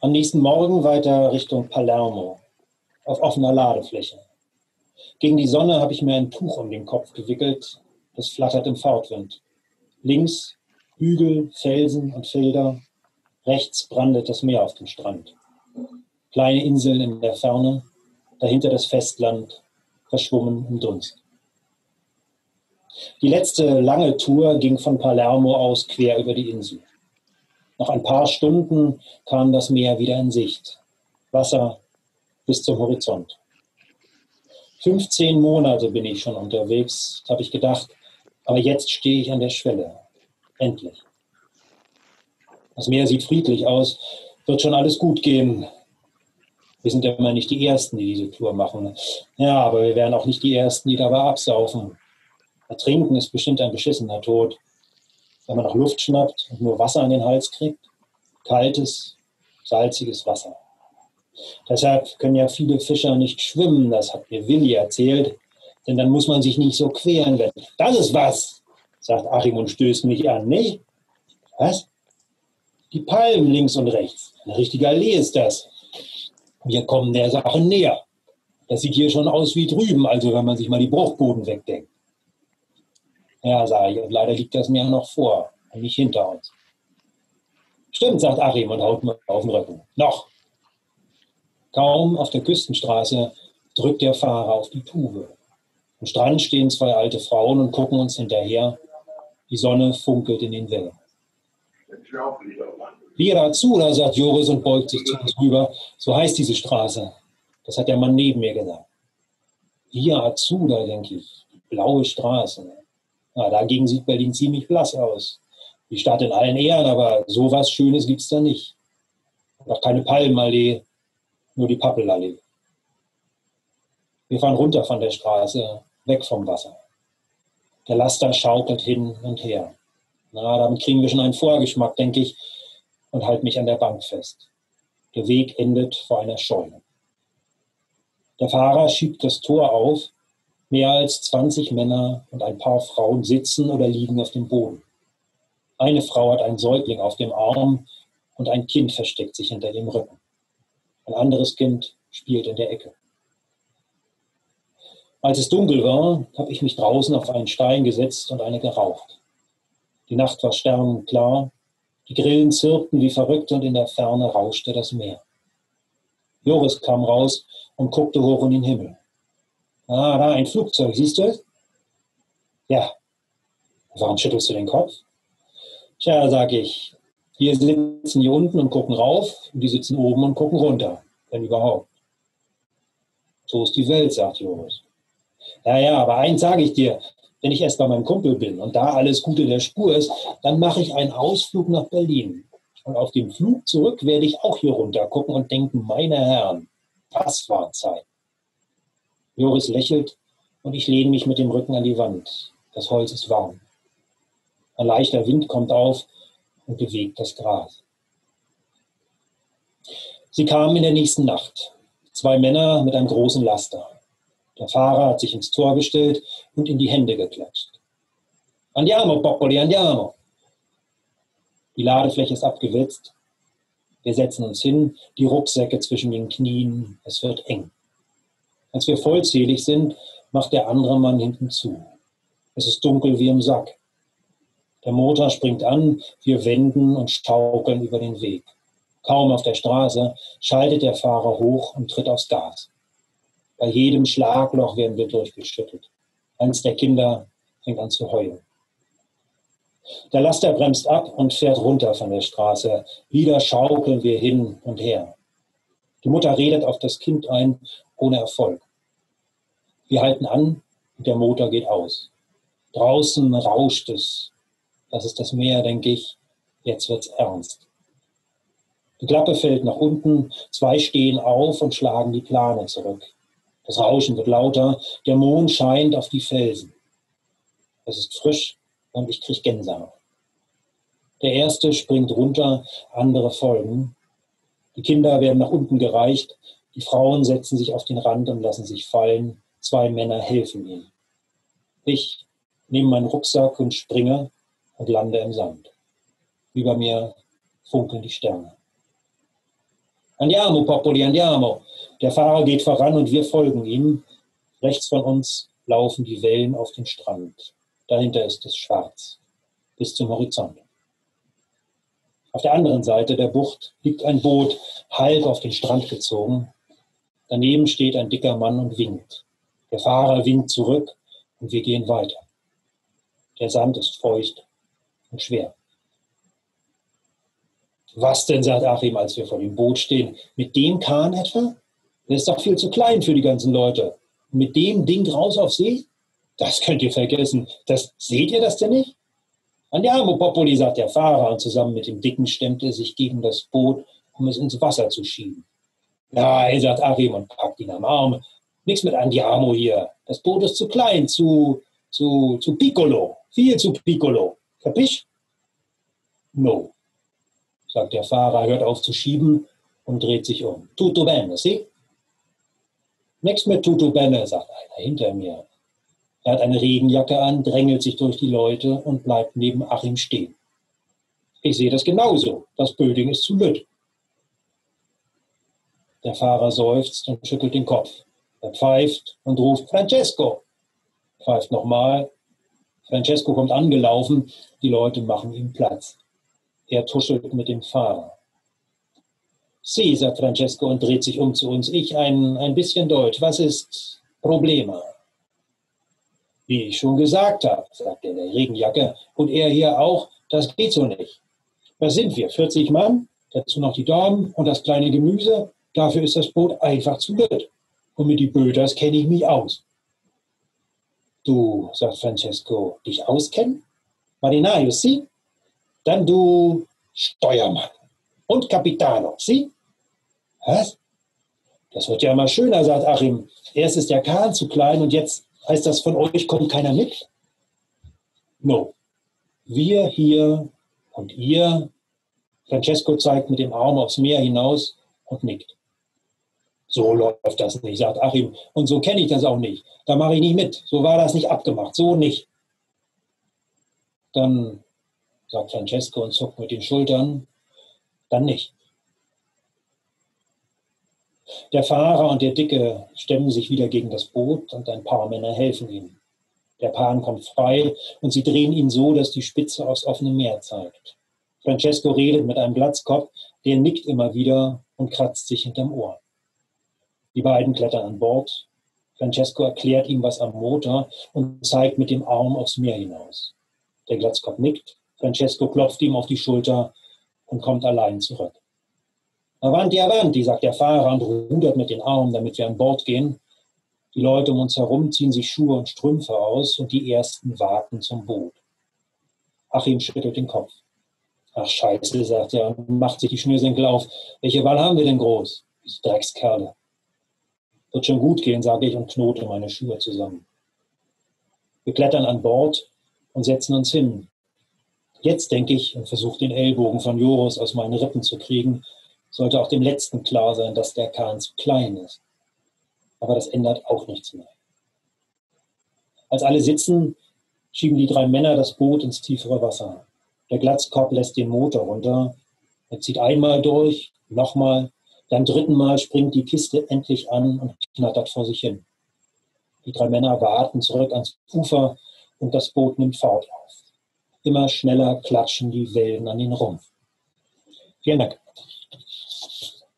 Am nächsten Morgen weiter Richtung Palermo, auf offener Ladefläche. Gegen die Sonne habe ich mir ein Tuch um den Kopf gewickelt, das flattert im Fahrtwind. Links Hügel, Felsen und Felder, rechts brandet das Meer auf dem Strand. Kleine Inseln in der Ferne, dahinter das Festland, verschwommen im Dunst. Die letzte lange Tour ging von Palermo aus quer über die Insel. Nach ein paar Stunden kam das Meer wieder in Sicht. Wasser bis zum Horizont. 15 Monate bin ich schon unterwegs, habe ich gedacht, aber jetzt stehe ich an der Schwelle. Endlich. Das Meer sieht friedlich aus, wird schon alles gut gehen. Wir sind ja immer nicht die Ersten, die diese Tour machen. Ja, aber wir wären auch nicht die Ersten, die dabei absaufen. Ertrinken ist bestimmt ein beschissener Tod. Wenn man nach Luft schnappt und nur Wasser an den Hals kriegt. Kaltes, salziges Wasser. Deshalb können ja viele Fischer nicht schwimmen, das hat mir Willi erzählt. Denn dann muss man sich nicht so quälen. Wenn, das ist was, sagt Achim und stößt mich an, nicht? Was? Die Palmen links und rechts. Eine richtige Allee ist das. Wir kommen der Sache näher. Das sieht hier schon aus wie drüben, also wenn man sich mal die Bruchboden wegdenkt. Ja, sage ich, und leider liegt das Meer noch vor nicht hinter uns. Stimmt, sagt Achim und haut mir auf den Rücken. Noch. Kaum auf der Küstenstraße drückt der Fahrer auf die Tube. Am Strand stehen zwei alte Frauen und gucken uns hinterher. Die Sonne funkelt in den Wellen. Via Azzurra, sagt Joris und beugt sich zu uns rüber. So heißt diese Straße. Das hat der Mann neben mir gesagt. Via Azzurra, denke ich. Blaue Straße. Ja, dagegen sieht Berlin ziemlich blass aus. Die Stadt in allen Ehren, aber sowas Schönes gibt es da nicht. Auch keine Palmenallee, nur die Pappelallee. Wir fahren runter von der Straße, weg vom Wasser. Der Laster schaukelt hin und her. Na, damit kriegen wir schon einen Vorgeschmack, denke ich, und halte mich an der Bank fest. Der Weg endet vor einer Scheune. Der Fahrer schiebt das Tor auf Mehr als 20 Männer und ein paar Frauen sitzen oder liegen auf dem Boden. Eine Frau hat einen Säugling auf dem Arm und ein Kind versteckt sich hinter dem Rücken. Ein anderes Kind spielt in der Ecke. Als es dunkel war, habe ich mich draußen auf einen Stein gesetzt und eine geraucht. Die Nacht war sternenklar, die Grillen zirpten wie verrückt und in der Ferne rauschte das Meer. Joris kam raus und guckte hoch in den Himmel. Ah, da ein Flugzeug, siehst du es? Ja. Warum schüttelst du den Kopf? Tja, sag ich, wir sitzen hier unten und gucken rauf und die sitzen oben und gucken runter, wenn überhaupt. So ist die Welt, sagt Joris. Ja, ja, aber eins sage ich dir, wenn ich erst bei meinem Kumpel bin und da alles gut in der Spur ist, dann mache ich einen Ausflug nach Berlin. Und auf dem Flug zurück werde ich auch hier runter gucken und denken, meine Herren, das war Zeit. Joris lächelt und ich lehne mich mit dem Rücken an die Wand. Das Holz ist warm. Ein leichter Wind kommt auf und bewegt das Gras. Sie kamen in der nächsten Nacht. Zwei Männer mit einem großen Laster. Der Fahrer hat sich ins Tor gestellt und in die Hände geklatscht. Andiamo, Popoli, andiamo. Die Ladefläche ist abgewetzt. Wir setzen uns hin, die Rucksäcke zwischen den Knien. Es wird eng. Als wir vollzählig sind, macht der andere Mann hinten zu. Es ist dunkel wie im Sack. Der Motor springt an, wir wenden und schaukeln über den Weg. Kaum auf der Straße schaltet der Fahrer hoch und tritt aufs Gas. Bei jedem Schlagloch werden wir durchgeschüttelt. Eins der Kinder fängt an zu heulen. Der Laster bremst ab und fährt runter von der Straße. Wieder schaukeln wir hin und her. Die Mutter redet auf das Kind ein ohne Erfolg. Wir halten an und der Motor geht aus. Draußen rauscht es. Das ist das Meer, denke ich. Jetzt wird's ernst. Die Klappe fällt nach unten, zwei stehen auf und schlagen die Plane zurück. Das Rauschen wird lauter, der Mond scheint auf die Felsen. Es ist frisch und ich krieg Gänsehaut. Der erste springt runter, andere folgen. Die Kinder werden nach unten gereicht, die Frauen setzen sich auf den Rand und lassen sich fallen. Zwei Männer helfen ihnen. Ich nehme meinen Rucksack und springe und lande im Sand. Über mir funkeln die Sterne. Andiamo, Popoli, andiamo. Der Fahrer geht voran und wir folgen ihm. Rechts von uns laufen die Wellen auf den Strand. Dahinter ist es schwarz, bis zum Horizont. Auf der anderen Seite der Bucht liegt ein Boot, halb auf den Strand gezogen. Daneben steht ein dicker Mann und winkt. Der Fahrer winkt zurück und wir gehen weiter. Der Sand ist feucht und schwer. Was denn, sagt Achim, als wir vor dem Boot stehen? Mit dem Kahn etwa? Der ist doch viel zu klein für die ganzen Leute. mit dem Ding raus auf See? Das könnt ihr vergessen. Das, seht ihr das denn nicht? Andiamo Popoli, sagt der Fahrer, und zusammen mit dem Dicken stemmt er sich gegen das Boot, um es ins Wasser zu schieben. Nein, sagt Achim und packt ihn am Arm. Nichts mit Andiamo hier. Das Boot ist zu klein, zu, zu, zu piccolo. Viel zu piccolo. Kapisch? No, sagt der Fahrer, hört auf zu schieben und dreht sich um. Tutto bene, sie? Nix mit tutto bene, sagt einer hinter mir. Er hat eine Regenjacke an, drängelt sich durch die Leute und bleibt neben Achim stehen. Ich sehe das genauso. Das Böding ist zu lütt. Der Fahrer seufzt und schüttelt den Kopf. Er pfeift und ruft Francesco. Pfeift nochmal. Francesco kommt angelaufen. Die Leute machen ihm Platz. Er tuschelt mit dem Fahrer. Sie, sagt Francesco und dreht sich um zu uns. Ich ein, ein bisschen Deutsch. Was ist Problema? Wie ich schon gesagt habe, sagt er in der Regenjacke. Und er hier auch. Das geht so nicht. Was sind wir? 40 Mann? Dazu noch die Damen und das kleine Gemüse. Dafür ist das Boot einfach zu blöd. Und mit die Böders kenne ich mich aus. Du, sagt Francesco, dich auskennen? Marinaio, Sie? Dann du Steuermann und Capitano, Sie? Was? Das wird ja immer schöner, sagt Achim. Erst ist der Kahn zu klein und jetzt heißt das, von euch kommt keiner mit? No. Wir hier und ihr. Francesco zeigt mit dem Arm aufs Meer hinaus und nickt. So läuft das nicht, sagt Achim. Und so kenne ich das auch nicht. Da mache ich nicht mit. So war das nicht abgemacht. So nicht. Dann sagt Francesco und zuckt mit den Schultern, dann nicht. Der Fahrer und der Dicke stemmen sich wieder gegen das Boot und ein paar Männer helfen ihm. Der Pan kommt frei und sie drehen ihn so, dass die Spitze aufs offene Meer zeigt. Francesco redet mit einem Glatzkopf, der nickt immer wieder und kratzt sich hinterm Ohr. Die beiden klettern an Bord. Francesco erklärt ihm was am Motor und zeigt mit dem Arm aufs Meer hinaus. Der Glatzkopf nickt Francesco klopft ihm auf die Schulter und kommt allein zurück. Avanti, avanti, sagt der Fahrer und rudert mit den Armen, damit wir an Bord gehen. Die Leute um uns herum ziehen sich Schuhe und Strümpfe aus und die ersten warten zum Boot. Achim schüttelt den Kopf. Ach Scheiße, sagt er und macht sich die Schnürsenkel auf. Welche Wahl haben wir denn groß? Diese Dreckskerle. Wird schon gut gehen, sage ich und knote meine Schuhe zusammen. Wir klettern an Bord und setzen uns hin, Jetzt denke ich und versuche den Ellbogen von Joris aus meinen Rippen zu kriegen, sollte auch dem Letzten klar sein, dass der Kahn zu klein ist. Aber das ändert auch nichts mehr. Als alle sitzen, schieben die drei Männer das Boot ins tiefere Wasser. Der Glatzkopf lässt den Motor runter. Er zieht einmal durch, nochmal. Beim dritten Mal springt die Kiste endlich an und knattert vor sich hin. Die drei Männer warten zurück ans Ufer und das Boot nimmt Fahrt auf. Immer schneller klatschen die Wellen an den Rumpf. Vielen Dank.